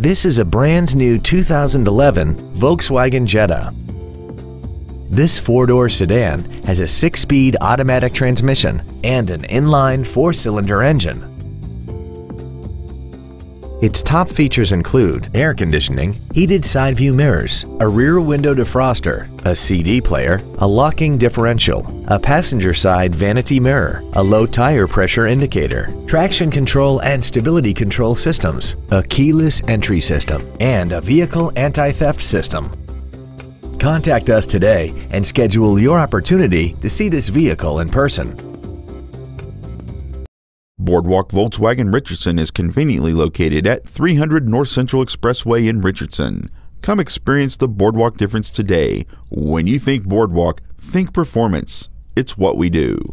This is a brand new 2011 Volkswagen Jetta. This four-door sedan has a six-speed automatic transmission and an inline four-cylinder engine. Its top features include air conditioning, heated side view mirrors, a rear window defroster, a CD player, a locking differential, a passenger side vanity mirror, a low tire pressure indicator, traction control and stability control systems, a keyless entry system, and a vehicle anti-theft system. Contact us today and schedule your opportunity to see this vehicle in person. Boardwalk Volkswagen Richardson is conveniently located at 300 North Central Expressway in Richardson. Come experience the Boardwalk difference today. When you think Boardwalk, think performance. It's what we do.